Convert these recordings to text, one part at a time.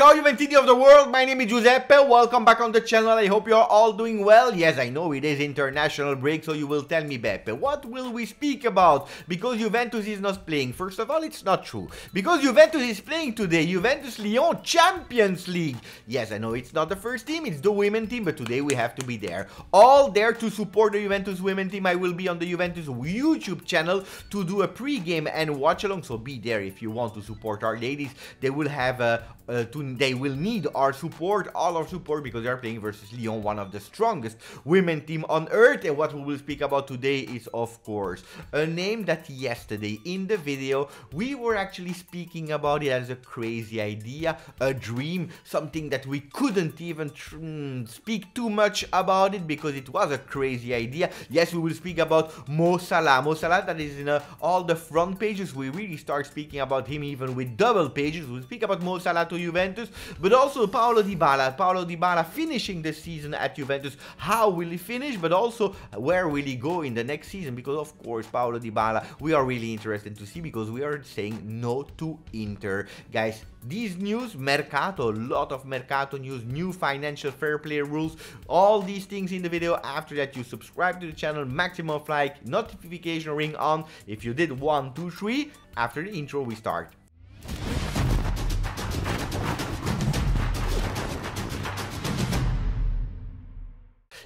Ciao Juventini of the world, my name is Giuseppe, welcome back on the channel, I hope you're all doing well. Yes, I know it is international break, so you will tell me Beppe, what will we speak about? Because Juventus is not playing. First of all, it's not true. Because Juventus is playing today, Juventus Lyon Champions League. Yes, I know it's not the first team, it's the women team, but today we have to be there. All there to support the Juventus women team. I will be on the Juventus YouTube channel to do a pre-game and watch along, so be there if you want to support our ladies. They will have a uh, to, they will need our support, all our support, because they are playing versus Lyon, one of the strongest women team on earth. And what we will speak about today is, of course, a name that yesterday in the video, we were actually speaking about it as a crazy idea, a dream, something that we couldn't even mm, speak too much about it because it was a crazy idea. Yes, we will speak about Mo Salah. Mo Salah that is in uh, all the front pages. We really start speaking about him even with double pages. We'll speak about Mo Salah to Juventus, but also Paulo Dybala. Paulo Dybala finishing the season at Juventus. How will he finish? But also, where will he go in the next season? Because of course, Paulo Dybala, we are really interested to see because we are saying no to Inter. Guys, these news, Mercato, a lot of Mercato news, new financial fair play rules, all these things in the video. After that, you subscribe to the channel, maximum of like, notification ring on. If you did one, two, three, after the intro, we start.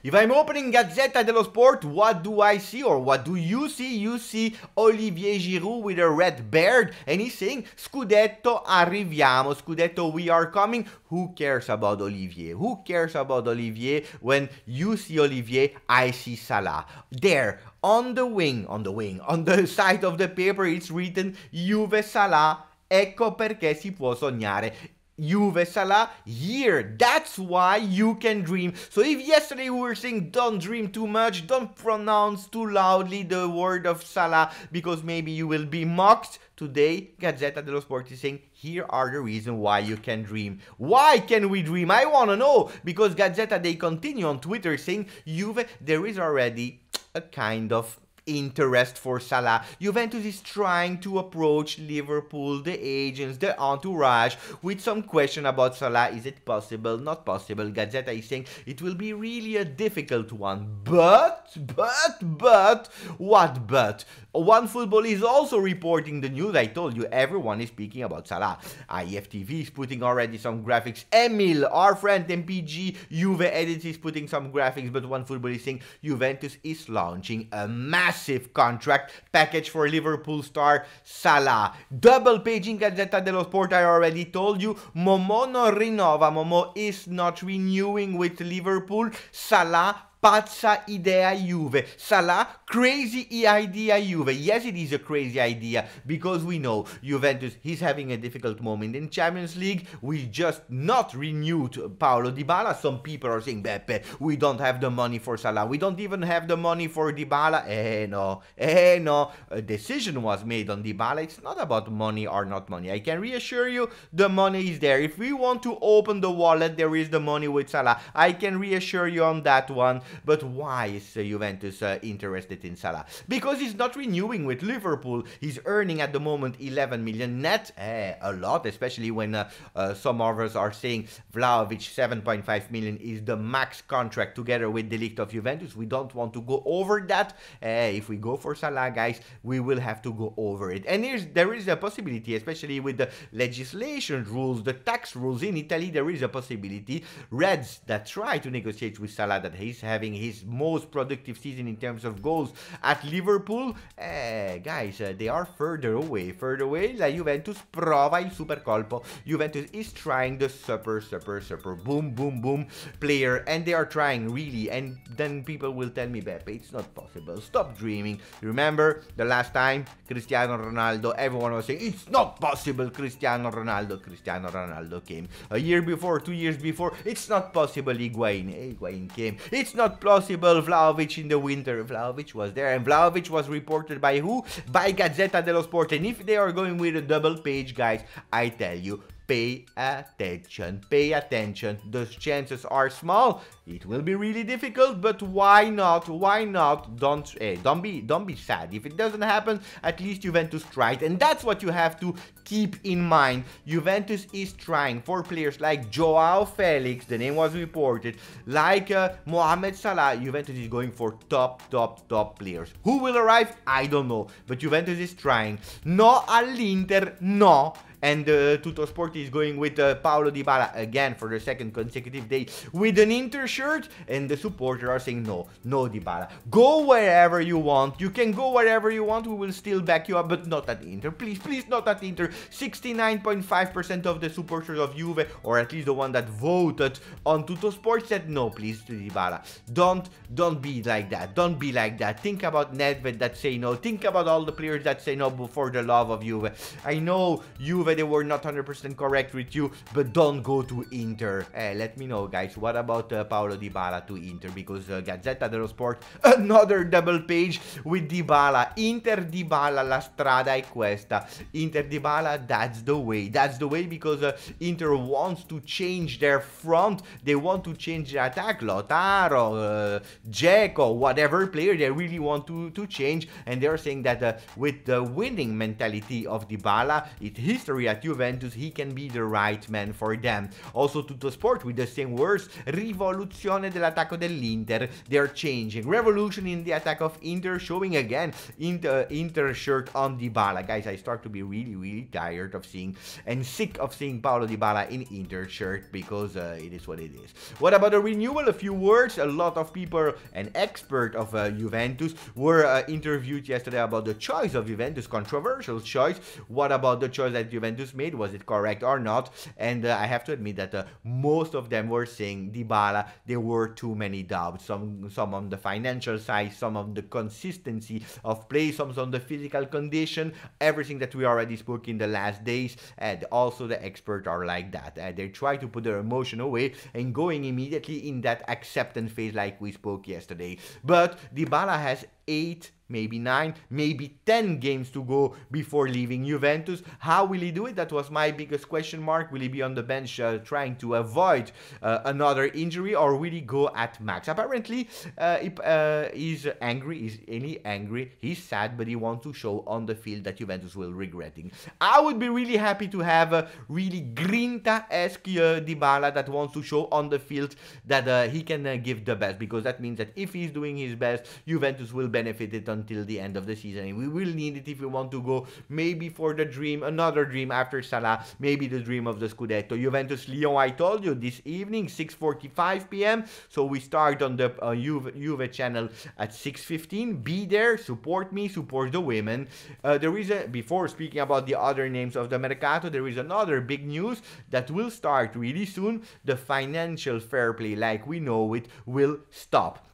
If I'm opening Gazzetta dello Sport, what do I see or what do you see? You see Olivier Giroud with a red beard and he's saying Scudetto arriviamo, Scudetto we are coming. Who cares about Olivier? Who cares about Olivier when you see Olivier, I see Salah. There, on the wing, on the wing, on the side of the paper it's written Juve Salah Ecco perché si può sognare. Juve Salah here. That's why you can dream. So if yesterday we were saying don't dream too much, don't pronounce too loudly the word of Salah because maybe you will be mocked. Today, Gazzetta dello Sport is saying here are the reasons why you can dream. Why can we dream? I want to know because Gazzetta they continue on Twitter saying Juve there is already a kind of interest for Salah. Juventus is trying to approach Liverpool, the agents, the entourage with some question about Salah. Is it possible? Not possible. Gazzetta is saying it will be really a difficult one. But, but, but, what but? One Football is also reporting the news. I told you everyone is speaking about Salah. IFTV is putting already some graphics. Emil, our friend MPG, Juve Edits is putting some graphics. But One Football is saying Juventus is launching a massive contract package for Liverpool star Salah. Double paging Gazzetta dello Sport, I already told you. Momo no rinnova. Momo is not renewing with Liverpool. Salah pazza idea Juve. Salah, crazy idea Juve. Yes, it is a crazy idea because we know Juventus is having a difficult moment in Champions League. We just not renewed Paulo Dybala. Some people are saying, Beppe, we don't have the money for Salah. We don't even have the money for Dybala. Eh no, eh no. A decision was made on Dybala. It's not about money or not money. I can reassure you, the money is there. If we want to open the wallet, there is the money with Salah. I can reassure you on that one. But why is uh, Juventus uh, interested in Salah? Because he's not renewing with Liverpool. He's earning at the moment 11 million net, eh, a lot, especially when uh, some others are saying Vlahovic 7.5 million is the max contract together with De Ligt of Juventus. We don't want to go over that. Eh, if we go for Salah, guys, we will have to go over it. And there is a possibility, especially with the legislation rules, the tax rules in Italy, there is a possibility. Reds that try to negotiate with Salah that he's having having his most productive season in terms of goals at Liverpool, eh, guys, uh, they are further away. Further away, la Juventus prova il super colpo. Juventus is trying the super, super, super, boom, boom, boom player, and they are trying really. And then people will tell me, Beppe, it's not possible. Stop dreaming. Remember the last time Cristiano Ronaldo, everyone was saying, it's not possible, Cristiano Ronaldo. Cristiano Ronaldo came a year before, two years before. It's not possible, Higuain. Higuain came. It's not plausible Vlahovic in the winter. Vlahovic was there, and Vlahovic was reported by who? By Gazzetta dello Sport. And if they are going with a double page, guys, I tell you, pay attention. Pay attention. The chances are small. It will be really difficult, but why not? Why not? Don't eh, don't be don't be sad. If it doesn't happen, at least Juventus tried, and that's what you have to keep in mind. Juventus is trying for players like Joao Felix, the name was reported, like uh, Mohamed Salah. Juventus is going for top, top, top players. Who will arrive? I don't know, but Juventus is trying. No all'Inter, no and uh, Tuttosport is going with uh, Paulo Dybala again for the second consecutive day with an Inter shirt. And the supporters are saying, no, no Dybala. Go wherever you want. You can go wherever you want. We will still back you up, but not at Inter. Please, please, not at Inter. 69.5% of the supporters of Juve, or at least the one that voted on Tuttosport, said no, please, to Dybala. Don't, don't be like that. Don't be like that. Think about Nedved that say no. Think about all the players that say no before the love of Juve. I know Juve they were not 100% correct with you, but don't go to Inter. Eh, let me know, guys. What about uh, Paulo Dybala to Inter? Because uh, Gazzetta dello Sport, another double page with Dybala. Inter Dybala, la strada è questa. Inter Dybala, that's the way. That's the way because uh, Inter wants to change their front. They want to change the attack. Lautaro, uh, Dzeko, whatever player they really want to, to change. And they're saying that uh, with the winning mentality of Dybala, it history at Juventus, he can be the right man for them. Also Tuttosport with the same words, rivoluzione dell'attacco dell'Inter. They're changing. Revolution in the attack of Inter, showing again Inter, Inter shirt on Dybala. Guys, I start to be really, really tired of seeing and sick of seeing Paulo Dybala in Inter shirt because uh, it is what it is. What about the renewal? A few words. A lot of people, an expert of uh, Juventus, were uh, interviewed yesterday about the choice of Juventus, controversial choice. What about the choice that Juventus Juventus made. Was it correct or not? And uh, I have to admit that uh, most of them were saying Dybala, there were too many doubts. Some, some on the financial side, some on the consistency of play, some on the physical condition, everything that we already spoke in the last days. And also the experts are like that. Uh, they try to put their emotion away and going immediately in that acceptance phase like we spoke yesterday. But Dybala has eight maybe 9, maybe 10 games to go before leaving Juventus. How will he do it? That was my biggest question mark. Will he be on the bench uh, trying to avoid uh, another injury or will he go at max? Apparently, uh, uh, he's angry. He's any angry. He's sad, but he wants to show on the field that Juventus will regretting. I would be really happy to have a really Grinta-esque uh, Dybala that wants to show on the field that uh, he can give the best because that means that if he's doing his best, Juventus will benefit it until the end of the season. And we will need it if we want to go maybe for the dream, another dream after Salah, maybe the dream of the Scudetto. Juventus Lyon, I told you, this evening, 6.45 p.m. So we start on the uh, Juve, Juve channel at 6.15. Be there, support me, support the women. Uh, there is a, before speaking about the other names of the Mercato, there is another big news that will start really soon. The financial fair play, like we know it, will stop.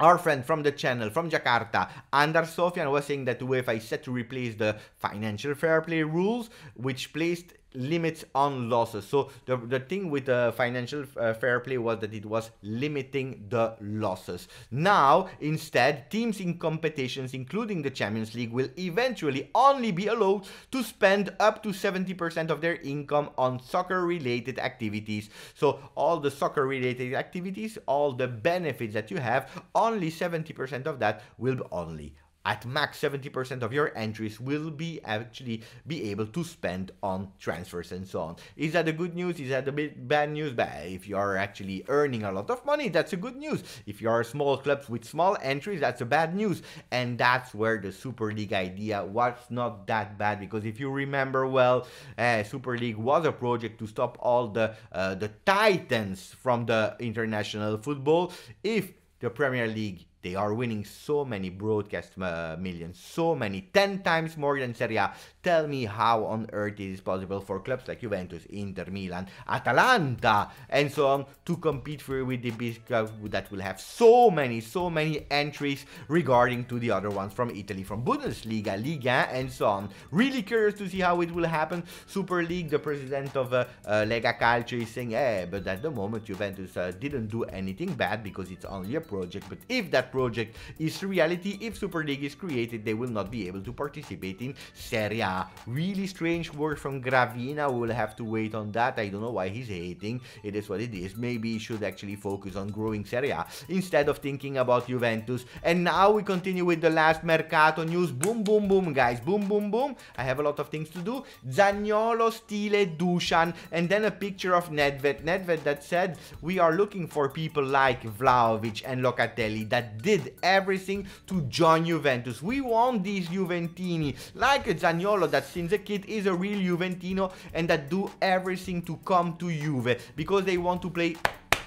Our friend from the channel, from Jakarta, Andar Sofian was saying that UEFA is set to replace the financial fair play rules, which placed limits on losses. So the, the thing with the financial uh, fair play was that it was limiting the losses. Now, instead, teams in competitions, including the Champions League, will eventually only be allowed to spend up to 70% of their income on soccer-related activities. So all the soccer-related activities, all the benefits that you have, only 70% of that will be only at max 70% of your entries will be actually be able to spend on transfers and so on. Is that a good news? Is that bit bad news? But if you are actually earning a lot of money, that's a good news. If you are small clubs with small entries, that's a bad news. And that's where the Super League idea was not that bad because if you remember well, uh, Super League was a project to stop all the uh, the titans from the international football. If the Premier League they are winning so many broadcast uh, millions, so many, 10 times more than Serie A. Tell me how on earth it is possible for clubs like Juventus, Inter, Milan, Atalanta, and so on to compete for with the big clubs that will have so many, so many entries regarding to the other ones from Italy, from Bundesliga, Liga, and so on. Really curious to see how it will happen. Super League, the president of uh, uh, Lega Calcio is saying, eh, but at the moment Juventus uh, didn't do anything bad because it's only a project. But if that project is reality, if Super League is created, they will not be able to participate in Serie A. Really strange word from Gravina, we will have to wait on that. I don't know why he's hating, it is what it is. Maybe he should actually focus on growing Serie A instead of thinking about Juventus. And now we continue with the last Mercato news. Boom, boom, boom, guys. Boom, boom, boom. I have a lot of things to do. Zaniolo, stile, Dusan, and then a picture of Nedved. Nedved that said, we are looking for people like Vlahovic and Locatelli that did everything to join Juventus. We want these Juventini, like Zaniolo that since a kid is a real Juventino and that do everything to come to Juve because they want to play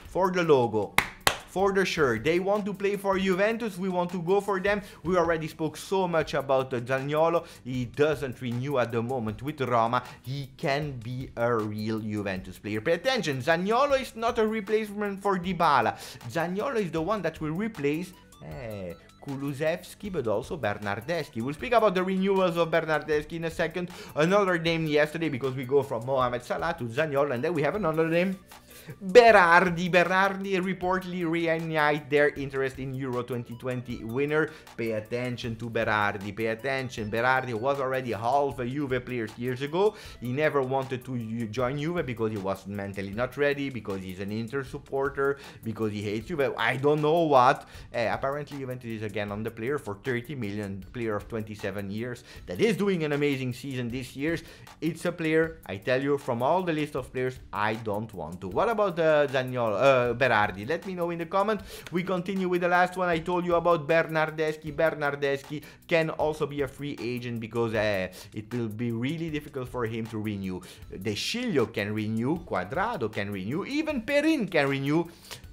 for the logo for the shirt. They want to play for Juventus. We want to go for them. We already spoke so much about Zaniolo. He doesn't renew at the moment with Roma. He can be a real Juventus player. Pay attention. Zaniolo is not a replacement for Dybala. Zaniolo is the one that will replace eh, Kulusevski, but also Bernardeschi. We'll speak about the renewals of Bernardeschi in a second. Another name yesterday because we go from Mohamed Salah to Zaniolo, and then we have another name Berardi. Berardi reportedly reunite their interest in Euro 2020 winner. Pay attention to Berardi. Pay attention. Berardi was already half a Juve player years ago. He never wanted to join Juve because he was mentally not ready, because he's an Inter supporter, because he hates Juve. I don't know what. Uh, apparently, Juventus is again on the player for 30 million. Player of 27 years that is doing an amazing season this year. It's a player, I tell you, from all the list of players, I don't want to. What about uh, uh, Berardi? Let me know in the comment. We continue with the last one. I told you about Bernardeschi. Bernardeschi can also be a free agent because uh, it will be really difficult for him to renew. De Sciglio can renew, Cuadrado can renew, even Perin can renew.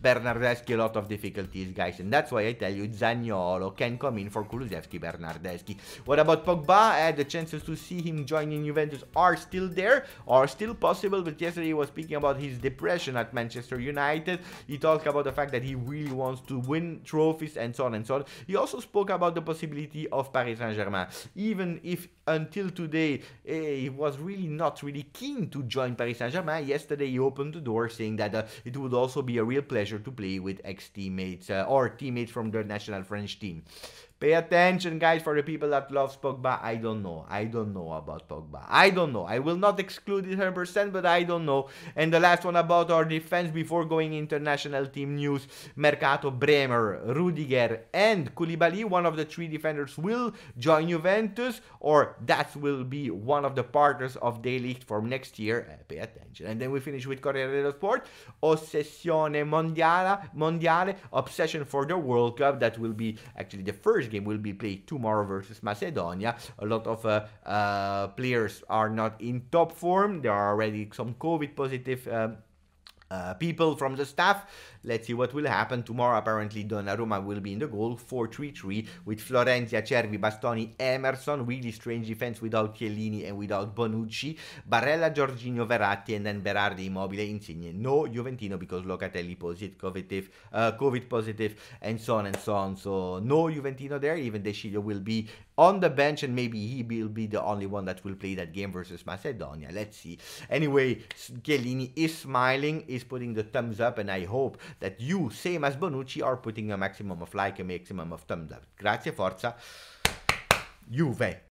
Bernardeschi a lot of difficulties, guys. And that's why I tell you Zaniolo can come in for Kulusevski, Bernardeschi. What about Pogba? Uh, the chances to see him joining Juventus are still there, are still possible. But yesterday he was speaking about his depression at Manchester United. He talked about the fact that he really wants to win trophies and so on and so on. He also spoke about the possibility of Paris Saint-Germain. Even if until today eh, he was really not really keen to join Paris Saint-Germain, yesterday he opened the door saying that uh, it would also be a real pleasure pleasure to play with ex-teammates uh, or teammates from the national French team. Team. Pay attention, guys, for the people that loves Pogba. I don't know. I don't know about Pogba. I don't know. I will not exclude it 100%, but I don't know. And the last one about our defense before going international team news. Mercato Bremer, Rudiger, and Koulibaly, one of the three defenders, will join Juventus, or that will be one of the partners of De Ligt for next year. Uh, pay attention. And then we finish with Corriere dello Sport. Ossessione mondiale, mondiale, obsession for the World Cup. That will be actually the first game will be played tomorrow versus Macedonia. A lot of uh, uh, players are not in top form. There are already some COVID positive um, uh, people from the staff. Let's see what will happen. Tomorrow, apparently, Donnarumma will be in the goal. 4-3-3 with Florenzi, Acerbi, Bastoni, Emerson. Really strange defense without Chiellini and without Bonucci. Barella, Jorginho, Verratti, and then Berardi, Immobile, Insigne. No Juventino because Locatelli positive, COVID, uh, COVID positive, and so on and so on. So no Juventino there. Even De will be on the bench and maybe he will be the only one that will play that game versus Macedonia. Let's see. Anyway, Chiellini is smiling, is putting the thumbs up, and I hope that you, same as Bonucci, are putting a maximum of like, a maximum of thumbs up. Grazie, forza. Juve.